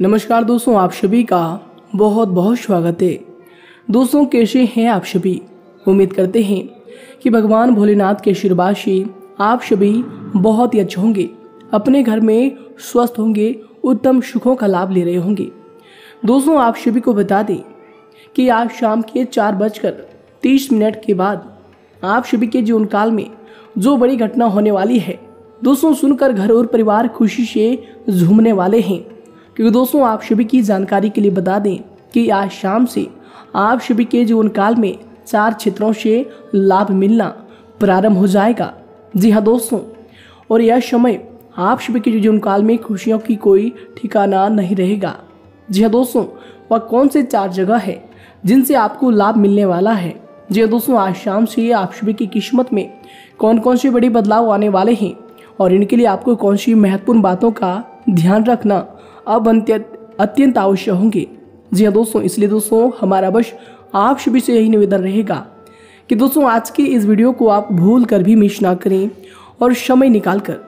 नमस्कार दोस्तों, आप सभी का बहुत बहुत स्वागत है। दोस्तों, कैसे हैं आप सभी? उम्मीद करते हैं कि भगवान भोलेनाथ के आशीर्वाद से आप सभी बहुत ही अच्छे होंगे। अपने घर में स्वस्थ होंगे, उत्तम सुखों का लाभ ले रहे होंगे। दोस्तों, आप सभी को बता दें कि आज शाम के चार बजकर तीस मिनट के बाद आप सभी के जीवन काल में जो बड़ी घटना होने वाली है, दोस्तों, सुनकर घर और परिवार खुशी से झूमने वाले हैं। क्योंकि दोस्तों, आप सभी की जानकारी के लिए बता दें कि आज शाम से आप सभी के जीवन काल में चार क्षेत्रों से लाभ मिलना प्रारंभ हो जाएगा। जी हाँ दोस्तों, और यह समय आप सभी के जीवन काल में खुशियों की कोई ठिकाना नहीं रहेगा। जी हाँ दोस्तों, वह कौन से चार जगह है जिनसे आपको लाभ मिलने वाला है? जी हाँ दोस्तों, आज शाम से आप सभी की किस्मत में कौन कौन से बड़े बदलाव आने वाले हैं और इनके लिए आपको कौन सी महत्वपूर्ण बातों का ध्यान रखना अब अत्यंत आवश्यक होंगे। जी हाँ दोस्तों, इसलिए दोस्तों, हमारा बस आप सभी से यही निवेदन रहेगा कि दोस्तों, आज की इस वीडियो को आप भूल कर भी मिस ना करें और समय निकाल कर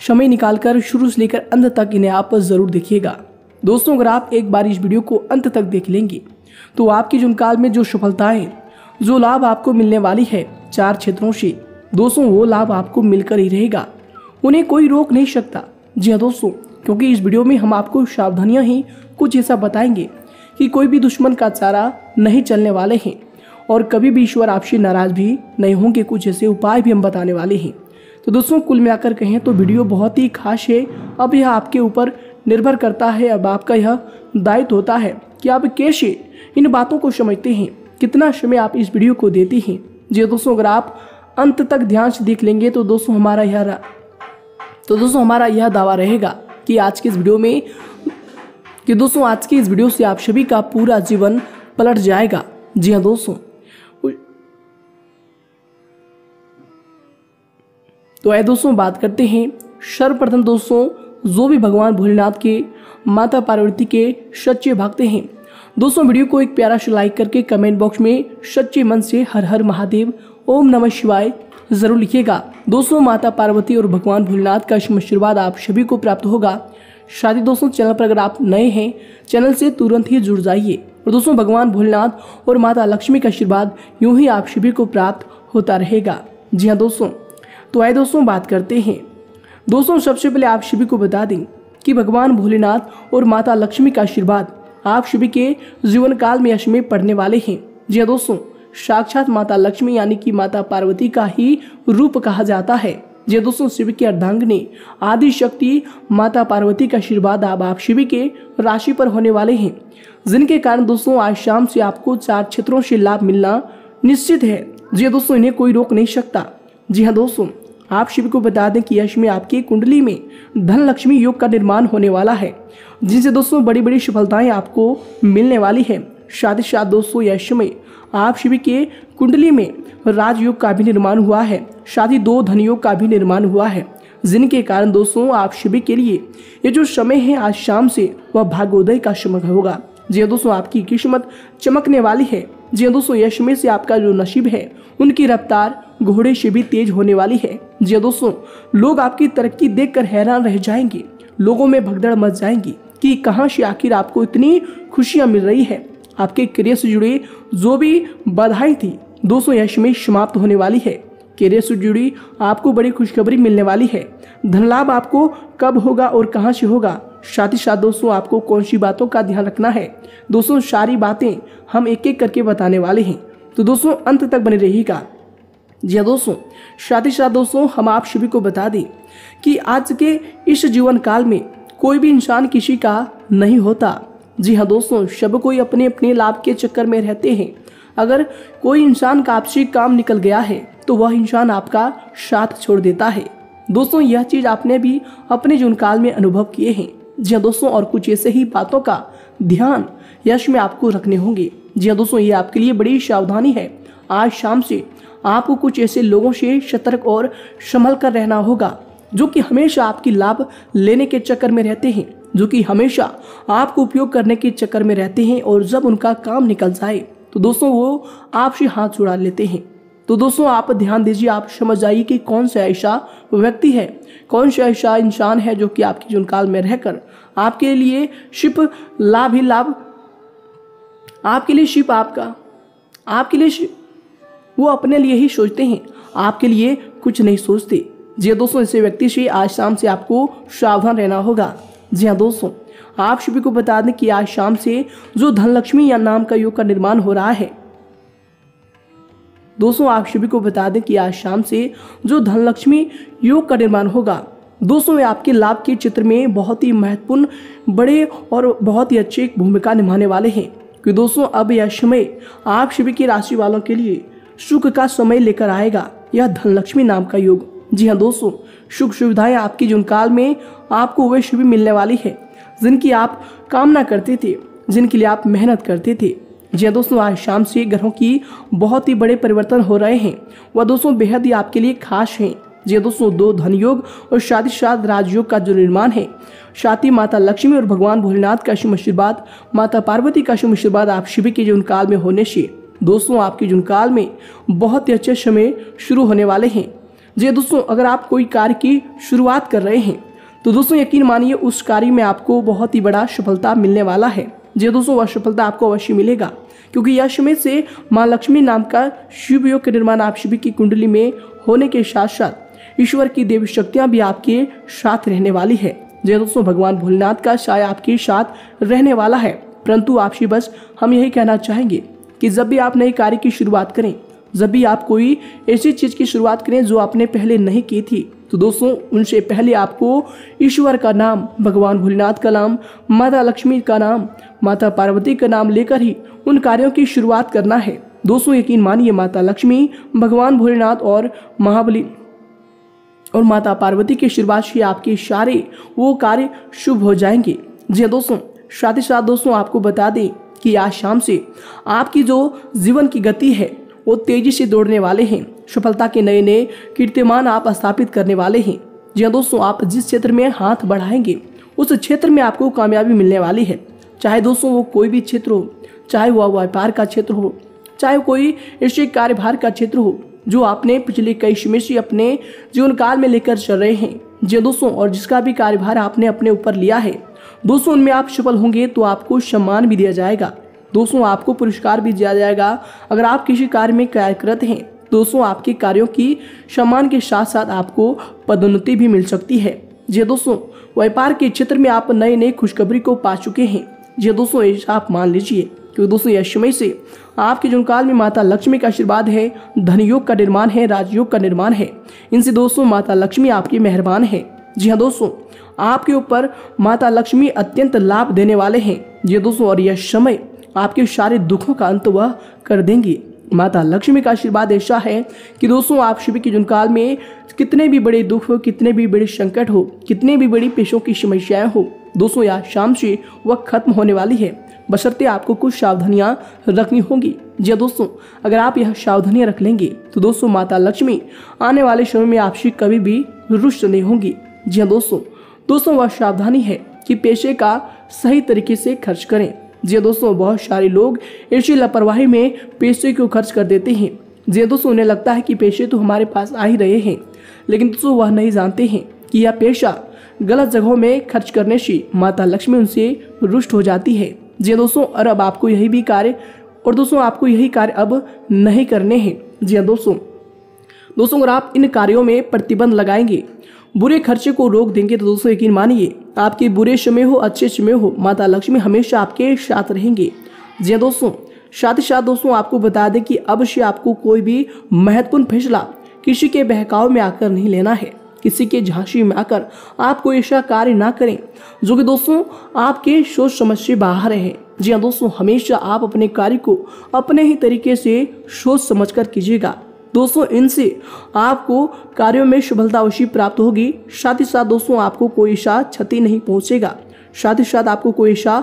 समय निकाल कर शुरू से लेकर अंत तक इन्हें आप ज़रूर देखिएगा। दोस्तों, अगर आप एक बार इस वीडियो को अंत तक देख लेंगे तो आपके जुनकाल में जो सफलताएँ, जो लाभ आपको मिलने वाली है चार क्षेत्रों से, दोस्तों, वो लाभ आपको मिलकर ही रहेगा। उन्हें कोई रोक नहीं सकता। जी हाँ दोस्तों क्योंकि इस वीडियो में हम आपको सावधानियाँ ही कुछ ऐसा बताएँगे कि कोई भी दुश्मन का चारा नहीं चलने वाले हैं और कभी भी ईश्वर आपसे नाराज़ भी नहीं होंगे, कुछ ऐसे उपाय भी हम बताने वाले हैं। तो दोस्तों, कुल मिलाकर कहें तो वीडियो बहुत ही खास है। अब यह आपके ऊपर निर्भर करता है, अब आपका यह दायित्व होता है कि आप कैसे इन बातों को समझते हैं, कितना समय आप इस वीडियो को देते हैं। जी दोस्तों, अगर आप अंत तक ध्यान से देख लेंगे तो दोस्तों, हमारा यह तो दोस्तों, हमारा यह दावा रहेगा कि आज की इस वीडियो में, कि दोस्तों, आज की इस वीडियो से आप सभी का पूरा जीवन पलट जाएगा। जी हाँ दोस्तों। तो आए दोस्तों, बात करते हैं सर्वप्रथम दोस्तों, जो भी भगवान भोलेनाथ के माता पार्वती के सच्चे भक्त हैं। दोस्तों, वीडियो को एक प्यारा सा लाइक करके कमेंट बॉक्स में सच्चे मन से हर हर महादेव, ओम नमः शिवाय। ज़रूर लिखिएगा। दोस्तों, माता पार्वती और भगवान भोलेनाथ का आशीर्वाद आप सभी को प्राप्त होगा। शादी दोस्तों, चैनल पर अगर आप नए हैं, चैनल से तुरंत ही जुड़ जाइए। और दोस्तों, भगवान भोलेनाथ और माता लक्ष्मी का आशीर्वाद यूँ ही आप सभी को प्राप्त होता रहेगा। जी हाँ दोस्तों तो आए दोस्तों, बात करते हैं। दोस्तों, सबसे पहले आप सभी को बता दें कि भगवान भोलेनाथ और माता लक्ष्मी का आशीर्वाद आप सभी के जीवन काल में यश में पढ़ने वाले हैं। जी हाँ दोस्तों साक्षात माता लक्ष्मी यानी कि माता पार्वती का ही रूप कहा जाता है। ये दोस्तों, शिव की अर्धांगनी आदि शक्ति माता पार्वती का आशीर्वाद अब आप शिव के राशि पर होने वाले हैं। जिनके कारण दोस्तों, आज शाम से आपको चार क्षेत्रों से लाभ मिलना निश्चित है। जी दोस्तों, इन्हें कोई रोक नहीं सकता। जी हाँ दोस्तों, आप शिव को बता दें कि यश में आपकी कुंडली में धन लक्ष्मी योग का निर्माण होने वाला है, जिनसे दोस्तों बड़ी बड़ी सफलताएँ आपको मिलने वाली है। साथ ही साथ दोस्तों, यश में आप शिव के कुंडली में राजयोग का भी निर्माण हुआ है साथ ही दो धनयोग का भी निर्माण हुआ है। जिनके कारण दोस्तों, आप शिव के लिए ये जो समय है, आज शाम से वह भाग्योदय का समय होगा। जी हाँ दोस्तों, आपकी किस्मत चमकने वाली है। जी हाँ दोस्तों, यश में से आपका जो नसीब है, उनकी रफ्तार घोड़े से भी तेज होने वाली है। जी हाँ दोस्तों, लोग आपकी तरक्की देखकर हैरान रह जाएँगे। लोगों में भगदड़ मच जाएँगी कि कहाँ से आखिर आपको इतनी खुशियाँ मिल रही है। आपके करियर से जुड़ी जो भी बाधाएँ थी, दोस्तों यश में समाप्त होने वाली है। करियर से जुड़ी आपको बड़ी खुशखबरी मिलने वाली है। धन लाभ आपको कब होगा और कहाँ से होगा? साथ ही साथ, दोस्तों, आपको कौन सी बातों का ध्यान रखना है? दोस्तों, सारी बातें हम एक एक करके बताने वाले हैं। तो दोस्तों, अंत तक बने रहिएगा। जी हाँ दोस्तों, साथ ही साथ, दोस्तों, हम आप सभी को बता दें कि आज के इस जीवन काल में कोई भी इंसान किसी का नहीं होता। जी हाँ दोस्तों सब कोई अपने अपने लाभ के चक्कर में रहते हैं। अगर कोई इंसान का आपसी काम निकल गया है तो वह इंसान आपका साथ छोड़ देता है। दोस्तों, यह चीज़ आपने भी अपने जीवन काल में अनुभव किए हैं। जी हाँ दोस्तों, और कुछ ऐसे ही बातों का ध्यान यश में आपको रखने होंगे। जी हाँ दोस्तों, ये आपके लिए बड़ी सावधानी है। आज शाम से आपको कुछ ऐसे लोगों से सतर्क और संभल कर रहना होगा, जो कि हमेशा आपकी लाभ लेने के चक्कर में रहते हैं। जो कि हमेशा आपको उपयोग करने के चक्कर में रहते हैं और जब उनका काम निकल जाए तो दोस्तों वो आपसे हाथ छुड़ा लेते हैं। तो दोस्तों, आप ध्यान दीजिए, आप समझ जाइए कि कौन सा ऐसा व्यक्ति है, कौन सा ऐसा इंसान है जो कि आपके जुनकाल में रहकर आपके लिए शिप लाभ ही लाभ, आपके लिए शिप आपका, आपके लिए वो अपने लिए ही सोचते हैं, आपके लिए कुछ नहीं सोचते। जी हाँ दोस्तों ऐसे व्यक्ति से आज शाम से आपको सावधान रहना होगा। जी हाँ दोस्तों, आप सभी को बता दें कि आज शाम से जो धनलक्ष्मी या नाम का योग का निर्माण हो रहा है, दोस्तों, आप सभी को बता दें कि आज शाम से जो धनलक्ष्मी योग का निर्माण होगा, दोस्तों, ये आपके लाभ के चित्र में बहुत ही महत्वपूर्ण, बड़े और बहुत ही अच्छी भूमिका निभाने वाले हैं। कि दोस्तों, अब यह समय आप सभी की राशि वालों के लिए सुख का समय लेकर आएगा, यह धनलक्ष्मी नाम का योग। जी हाँ दोस्तों सुख सुविधाएँ आपकी जीवन काल में आपको अवश्य शुभ मिलने वाली है, जिनकी आप कामना करते थे, जिनके लिए आप मेहनत करते थे। जी हाँ दोस्तों, आज शाम से ग्रहों की बहुत ही बड़े परिवर्तन हो रहे हैं। वह दोस्तों, बेहद ही आपके लिए खास हैं। जी हाँ दोस्तों, दो धन योग और शादी शाद राजयोग का जो निर्माण है, साथ ही माता लक्ष्मी और भगवान भोलेनाथ का शुभ आशीर्वाद, माता पार्वती का शुभ आशीर्वाद आप शिविर के जीवन काल में होने से। दोस्तों, आपके जीवन काल में बहुत ही अच्छे समय शुरू होने वाले हैं। जी हाँ दोस्तों, अगर आप कोई कार्य की शुरुआत कर रहे हैं तो दोस्तों, यकीन मानिए, उस कार्य में आपको बहुत ही बड़ा सफलता मिलने वाला है। जी हाँ दोस्तों, वह सफलता आपको अवश्य मिलेगा, क्योंकि यह समय से माँ लक्ष्मी नाम का शिव योग का निर्माण आप शिव की कुंडली में होने के साथ साथ ईश्वर की देवी शक्तियाँ भी आपके साथ रहने वाली है। जय दोस्तों, भगवान भोलेनाथ का साय आपके साथ रहने वाला है, परंतु आपसे बस हम यही कहना चाहेंगे कि जब भी आप नए कार्य की शुरुआत करें जब भी आप कोई ऐसी चीज़ की शुरुआत करें जो आपने पहले नहीं की थी तो दोस्तों, उनसे पहले आपको ईश्वर का नाम, भगवान भोलेनाथ का नाम, माता लक्ष्मी का नाम, माता पार्वती का नाम लेकर ही उन कार्यों की शुरुआत करना है। दोस्तों, यकीन मानिए, माता लक्ष्मी, भगवान भोलेनाथ और महाबली और माता पार्वती के शुरुआत से आपके सारे वो कार्य शुभ हो जाएँगे। जी हाँ दोस्तों, साथ ही साथ दोस्तों, आपको बता दें कि आज शाम से आपकी जो जीवन की गति है वो तेज़ी से दौड़ने वाले हैं। सफलता के नए नए कीर्तिमान आप स्थापित करने वाले हैं। जी हाँ दोस्तों, आप जिस क्षेत्र में हाथ बढ़ाएँगे, उस क्षेत्र में आपको कामयाबी मिलने वाली है। चाहे दोस्तों वो कोई भी क्षेत्र हो, चाहे वह व्यापार का क्षेत्र हो, चाहे कोई ऐसे कार्यभार का क्षेत्र हो, जो आपने पिछले कई समय से अपने जीवन काल में लेकर चल रहे हैं। जी दोस्तों, और जिसका भी कार्यभार आपने अपने ऊपर लिया है, दोस्तों उनमें आप सफल होंगे तो आपको सम्मान भी दिया जाएगा। दोस्तों, आपको पुरस्कार भी दिया जाएगा। अगर आप किसी कार्य में कार्यरत हैं, दोस्तों, आपके कार्यों की सम्मान के साथ साथ आपको पदोन्नति भी मिल सकती है। जी दोस्तों, व्यापार के क्षेत्र में आप नए नए खुशखबरी को पा चुके हैं। जी दोस्तों आप मान लीजिए क्योंकि दोस्तों, यह समय से आपके जो काल में माता लक्ष्मी का आशीर्वाद है धन योग का निर्माण है, राजयोग का निर्माण है। इनसे दोस्तों, माता लक्ष्मी आपकी मेहरबान है। जी हाँ दोस्तों, आपके ऊपर माता लक्ष्मी अत्यंत लाभ देने वाले हैं। जी दोस्तों, और यह समय आपके सारे दुखों का अंत वह कर देंगी। माता लक्ष्मी का आशीर्वाद ऐसा है कि दोस्तों, आप शिव के जुनकाल में कितने भी बड़े दुख हो, कितने भी बड़े संकट हो, कितने भी बड़ी पेशों की समस्याएँ हो, दोस्तों, या शाम से वह खत्म होने वाली है, बशर्ते आपको कुछ सावधानियाँ रखनी होंगी। जी हाँ दोस्तों, अगर आप यह सावधानियाँ रख लेंगे तो दोस्तों, माता लक्ष्मी आने वाले समय में आपसे कभी भी रुष्ट नहीं होंगी। जी हाँ दोस्तों दोस्तों, वह सावधानी है कि पैसे का सही तरीके से खर्च करें। जी हाँ दोस्तों, बहुत सारे लोग ऐसी लापरवाही में पैसे को खर्च कर देते हैं? जी हाँ दोस्तों, उन्हें लगता है कि पैसे तो हमारे पास आ ही रहे हैं। लेकिन दोस्तों, वह नहीं जानते हैं कि यह पैसा गलत जगहों में खर्च करने से माता लक्ष्मी उनसे रुष्ट हो जाती है। जी हाँ दोस्तों, और अब आपको यही भी कार्य, और दोस्तों, आपको यही कार्य अब नहीं करने हैं। जी दोस्तों दोस्तों, अगर आप इन कार्यों में प्रतिबंध लगाएँगे बुरे खर्चे को रोक देंगे तो दोस्तों यकीन मानिए, आपके बुरे समय हो, अच्छे समय हो, माता लक्ष्मी हमेशा आपके साथ रहेंगे। जी हाँ दोस्तों, साथ ही साथ दोस्तों आपको बता दें कि अब से आपको कोई भी महत्वपूर्ण फैसला किसी के बहकाव में आकर नहीं लेना है। किसी के झांसी में आकर आप कोई ऐसा कार्य ना करें, जो कि दोस्तों आपके सोच समझ से बाहर है। जी हाँ दोस्तों, हमेशा आप अपने कार्य को अपने ही तरीके से सोच समझ कर कीजिएगा। दोस्तों, इनसे आपको कार्यों में सफलता अवश्य प्राप्त होगी। साथ ही साथ दोस्तों, आपको कोई ऐसा क्षति नहीं पहुंचेगा। साथ ही साथ आपको कोई ऐसा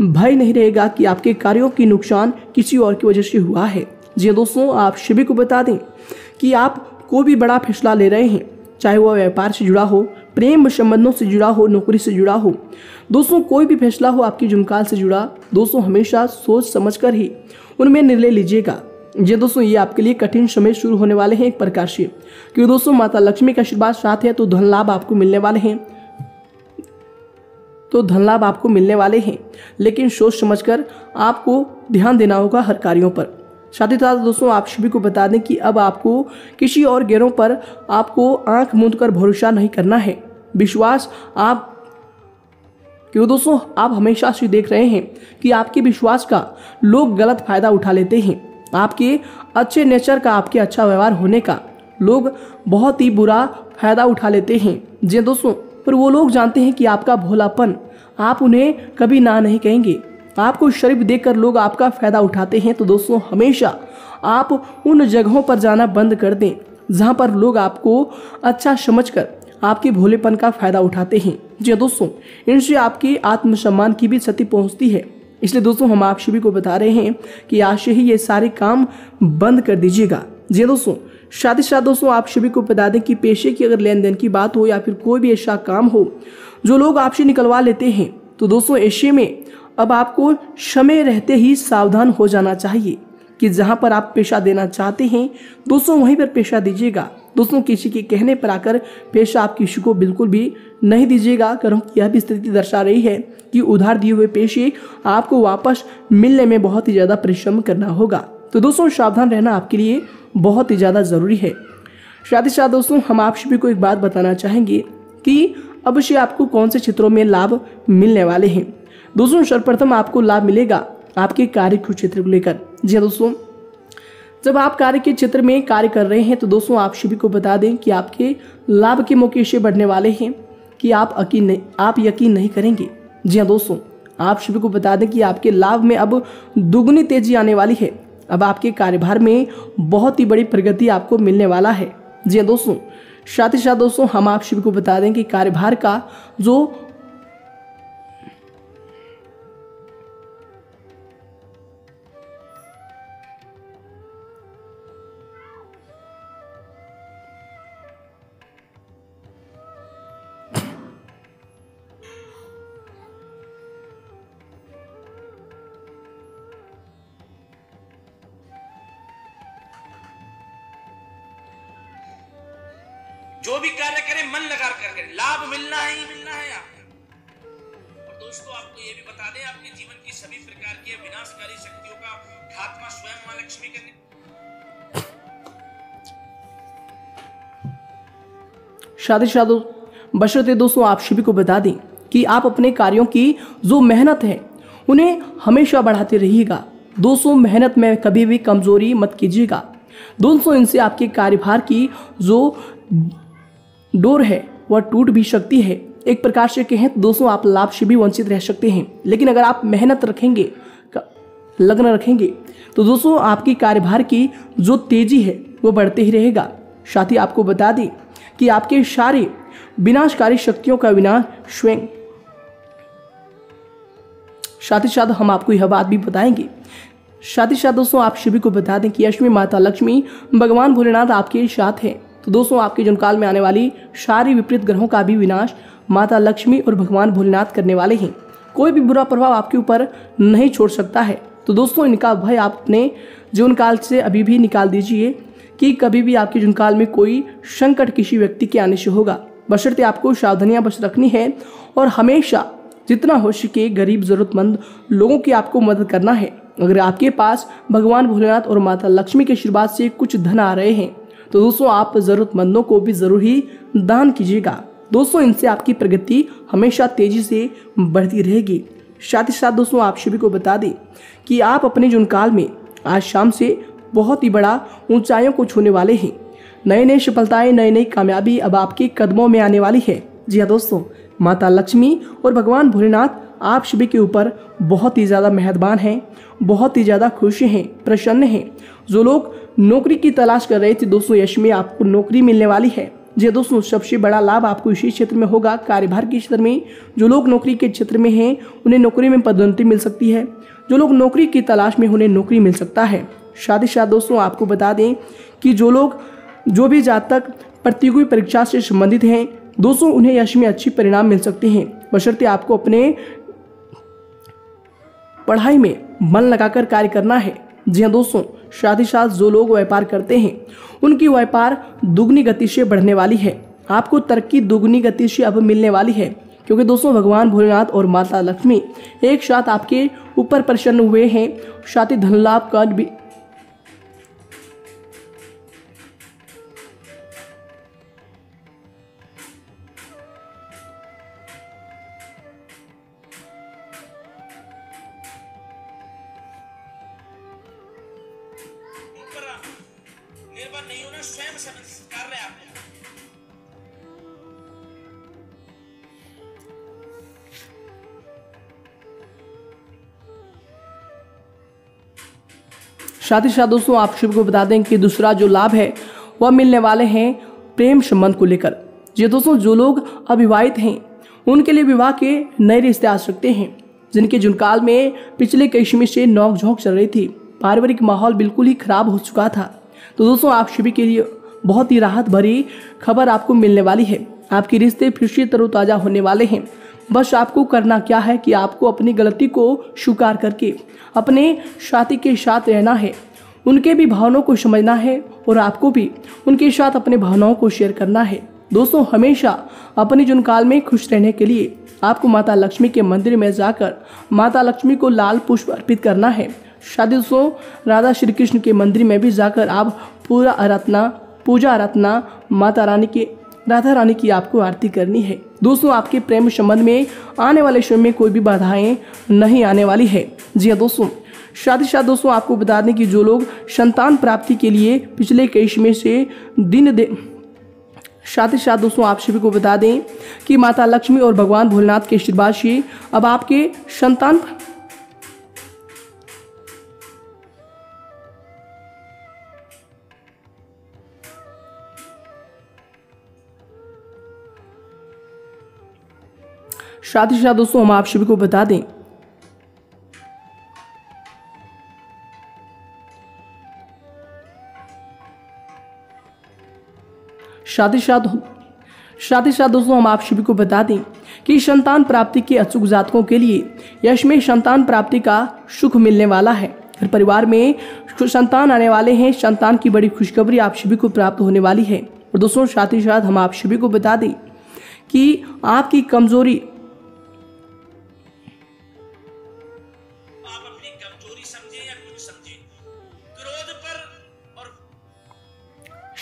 भय नहीं रहेगा कि आपके कार्यों की नुकसान किसी और की वजह से हुआ है। जी हाँ दोस्तों, आप सभी को बता दें कि आप कोई भी बड़ा फैसला ले रहे हैं, चाहे वह व्यापार से जुड़ा हो, प्रेम संबंधों से जुड़ा हो, नौकरी से जुड़ा हो, दोस्तों, कोई भी फैसला हो आपकी जुनकाल से जुड़ा, दोस्तों, हमेशा सोच समझ कर ही उनमें निर्णय लीजिएगा। ये दोस्तों, ये आपके लिए कठिन समय शुरू होने वाले हैं एक प्रकार से। क्योंकि दोस्तों, माता लक्ष्मी का आशीर्वाद साथ है तो धन लाभ आपको मिलने वाले हैं। तो धन लाभ आपको मिलने वाले हैं। लेकिन सोच समझकर आपको ध्यान देना होगा हर कार्यों पर। साथ ही साथ दोस्तों, आप सभी को बता दें कि अब आपको किसी और गैरों पर आपको आँख मूंद कर भरोसा नहीं करना है। विश्वास आप, क्यों दोस्तों, आप हमेशा से देख रहे हैं कि आपके विश्वास का लोग गलत फ़ायदा उठा लेते हैं। आपके अच्छे नेचर का, आपके अच्छा व्यवहार होने का। लोग बहुत ही बुरा फ़ायदा उठा लेते हैं। जी दोस्तों, पर वो लोग जानते हैं कि आपका भोलापन, आप उन्हें कभी ना नहीं कहेंगे। आपको शरीफ देखकर लोग आपका फ़ायदा उठाते हैं। तो दोस्तों, हमेशा आप उन जगहों पर जाना बंद कर दें, जहाँ पर लोग आपको अच्छा समझकर आपके भोलेपन का फ़ायदा उठाते हैं। जी हाँ दोस्तों, इनसे आपके आत्मसम्मान की भी क्षति पहुँचती है। इसलिए दोस्तों, हम आप सभी को बता रहे हैं कि आज से ही ये सारे काम बंद कर दीजिएगा। जी हाँ दोस्तों शादी साथ दोस्तों, आप सभी को बता दें कि पेशे की अगर लेन देन की बात हो या फिर कोई भी ऐसा काम हो, जो लोग आपसे निकलवा लेते हैं तो दोस्तों, ऐसे में अब आपको समय रहते ही सावधान हो जाना चाहिए कि जहाँ पर आप पेशा देना चाहते हैं, दोस्तों, वहीं पर पेशा दीजिएगा। दोस्तों, किसी के कहने पर आकर पेशा आप किसी को बिल्कुल भी नहीं दीजिएगा। कारण यह भी स्थिति दर्शा रही है कि उधार दिए हुए पेशे आपको वापस मिलने में बहुत ही ज़्यादा परिश्रम करना होगा। तो दोस्तों, सावधान रहना आपके लिए बहुत ही ज़्यादा ज़रूरी है। साथ ही साथ दोस्तों, हम आप सभी को एक बात बताना चाहेंगे कि अवश्य आपको कौन से क्षेत्रों में लाभ मिलने वाले हैं? दोस्तों, सर्वप्रथम आपको लाभ मिलेगा आपके कार्य क्षेत्र को लेकर। जी हाँ दोस्तों जब आप कार्य के क्षेत्र में कार्य कर रहे हैं तो दोस्तों, आप सभी को बता दें कि आपके लाभ के मौके से बढ़ने वाले हैं कि आप यकीन आप यकीन नहीं करेंगे। जी हाँ दोस्तों, आप सभी को बता दें कि आपके लाभ में अब दुगनी तेज़ी आने वाली है। अब आपके कार्यभार में बहुत ही बड़ी प्रगति आपको मिलने वाला है। जी हाँ दोस्तों, साथ ही साथ, दोस्तों, हम आप सभी को बता दें कि कार्यभार का जो दोस्तों आपको ये भी बता दें, आपके जीवन की सभी प्रकार की विनाशकारी शक्तियों का खात्मा स्वयं माँ लक्ष्मी करने शादी शादो, बशरते दोस्तों, आप सभी को बता दें कि आप अपने कार्यों की जो मेहनत है, उन्हें हमेशा बढ़ाते रहिएगा। दोस्तों, मेहनत में कभी भी कमज़ोरी मत कीजिएगा। दोस्तों, इनसे आपके कार्यभार की जो डोर है, वह टूट भी सकती है। एक प्रकार से कहें तो दोस्तों, आप लाभ से भी वंचित रह सकते हैं। लेकिन अगर आप मेहनत रखेंगे लग्न रखेंगे तो दोस्तों, आपकी कार्यभार की जो तेज़ी है, वो बढ़ते ही रहेगा। साथ ही आपको बता दें कि आपके सारे विनाशकारी शक्तियों का विनाश स्वयं साथ ही साथ हम आपको यह बात भी बताएँगे। साथ ही साथ दोस्तों, आप सभी को बता दें कि अश्मी माता लक्ष्मी, भगवान भोलेनाथ आपके साथ है। तो दोस्तों, आपके जनकाल में आने वाली सारी विपरीत ग्रहों का भी विनाश माता लक्ष्मी और भगवान भोलेनाथ करने वाले हैं। कोई भी बुरा प्रभाव आपके ऊपर नहीं छोड़ सकता है। तो दोस्तों, इनका भय आप अपने जीवन काल से अभी भी निकाल दीजिए कि कभी भी आपके जीवन काल में कोई संकट किसी व्यक्ति के आने से होगा। बशर्ते आपको सावधानियाँ बस रखनी है और हमेशा जितना हो सके गरीब, जरूरतमंद लोगों की आपको मदद करना है। अगर आपके पास भगवान भोलेनाथ और माता लक्ष्मी के आशीर्वाद से कुछ धन आ रहे हैं तो दोस्तों, आप ज़रूरतमंदों को भी ज़रूर ही दान कीजिएगा। दोस्तों, इनसे आपकी प्रगति हमेशा तेज़ी से बढ़ती रहेगी। साथ ही साथ दोस्तों, आप सभी को बता दें कि आप अपने जुन काल में आज शाम से बहुत ही बड़ा ऊंचाइयों को छूने वाले हैं। नए नए सफलताएँ नई नई कामयाबी अब आपके कदमों में आने वाली है। जी हाँ दोस्तों, माता लक्ष्मी और भगवान भोलेनाथ आप सभी के ऊपर बहुत ही ज़्यादा मेहरबान हैं, बहुत ही ज़्यादा खुश हैं, प्रसन्न हैं। जो लोग नौकरी की तलाश कर रहे थे, दोस्तों, यश में आपको नौकरी मिलने वाली है। जी दोस्तों सबसे बड़ा लाभ आपको इसी क्षेत्र में होगा। कार्यभार के क्षेत्र में जो लोग नौकरी के क्षेत्र में हैं, उन्हें नौकरी में पदोन्नति मिल सकती है। जो लोग नौकरी की तलाश में उन्हें नौकरी मिल सकता है। साथ ही साथ दोस्तों, आपको बता दें कि जो लोग, जो भी जातक प्रतियोगी परीक्षा से संबंधित हैं, दोस्तों, उन्हें यश में अच्छी परिणाम मिल सकते हैं। बशर्ते आपको अपने पढ़ाई में मन लगाकर कार्य करना है। जी हाँ दोस्तों साथ ही साथ जो लोग व्यापार करते हैं, उनकी व्यापार दुगनी गति से बढ़ने वाली है। आपको तरक्की दुगनी गति से अब मिलने वाली है, क्योंकि दोस्तों, भगवान भोलेनाथ और माता लक्ष्मी एक साथ आपके ऊपर प्रसन्न हुए हैं। साथ ही धन लाभ का भी निर्भर नहीं होना स्वयं समझ कर रहे आपने। साथ ही साथ दोस्तों, आप सभी को बता दें कि दूसरा जो लाभ है, वह मिलने वाले हैं प्रेम संबंध को लेकर। जी दोस्तों, जो लोग अविवाहित हैं, उनके लिए विवाह के नए रिश्ते आ सकते हैं, जिनके जुनकाल में पिछले कई समय से नोक झोंक चल रही थी। पारिवारिक माहौल बिल्कुल ही खराब हो चुका था। तो दोस्तों, आप सभी के लिए बहुत ही राहत भरी खबर आपको मिलने वाली है। आपके रिश्ते फिर से तरोताजा होने वाले हैं। बस आपको करना क्या है कि आपको अपनी गलती को स्वीकार करके, अपने साथी के साथ रहना है। उनके भी भावनाओं को समझना है और आपको भी उनके साथ अपने भावनाओं को शेयर करना है। दोस्तों, हमेशा अपने जुनकाल में खुश रहने के लिए आपको माता लक्ष्मी के मंदिर में जाकर माता लक्ष्मी को लाल पुष्प अर्पित करना है। शादी दोस्तों राधा श्री कृष्ण के मंदिर में भी जाकर आप पूरा आराधना, पूजा आराधना माता रानी के, राधा रानी की आपको आरती करनी है। दोस्तों, आपके प्रेम संबंध में आने वाले समय में कोई भी बाधाएँ नहीं आने वाली है। जी हाँ दोस्तों शादी साथ दोस्तों, आपको बता दें कि जो लोग संतान प्राप्ति के लिए पिछले कई समय से दिन दे साथ ही साथ दोस्तों, आप सभी को बता दें कि माता लक्ष्मी और भगवान भोलेनाथ के आशीर्वाद से अब आपके संतान साथ ही साथ दोस्तों, हम आप सभी को बता दें। साथ ही साथ साथ ही साथ दोस्तों, हम आप सभी को बता दें कि संतान प्राप्ति के अचूक जातकों के लिए यश में संतान प्राप्ति का सुख मिलने वाला है। घर परिवार में संतान आने वाले हैं। संतान की बड़ी खुशखबरी आप सभी को प्राप्त होने वाली है। और दोस्तों साथ ही साथ हम आप सभी को बता दें कि आपकी कमज़ोरी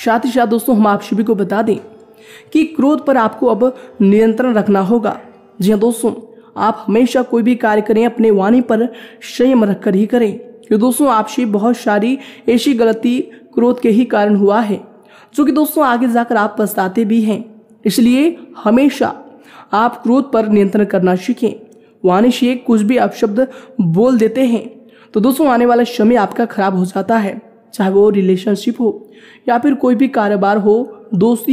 साथ ही साथ दोस्तों, हम आप सभी को बता दें कि क्रोध पर आपको अब नियंत्रण रखना होगा। जी हाँ दोस्तों, आप हमेशा कोई भी कार्य करें, अपने वाणी पर संयम रखकर ही करें। क्योंकि दोस्तों, आपसे बहुत सारी ऐसी गलती क्रोध के ही कारण हुआ है, जो कि दोस्तों, आगे जाकर आप पछताते भी हैं। इसलिए हमेशा आप क्रोध पर नियंत्रण करना सीखें। वाणी से कुछ भी अपशब्द बोल देते हैं तो दोस्तों, आने वाला समय आपका खराब हो जाता है। चाहे वो रिलेशनशिप हो या फिर कोई भी कारोबार हो दोस्ती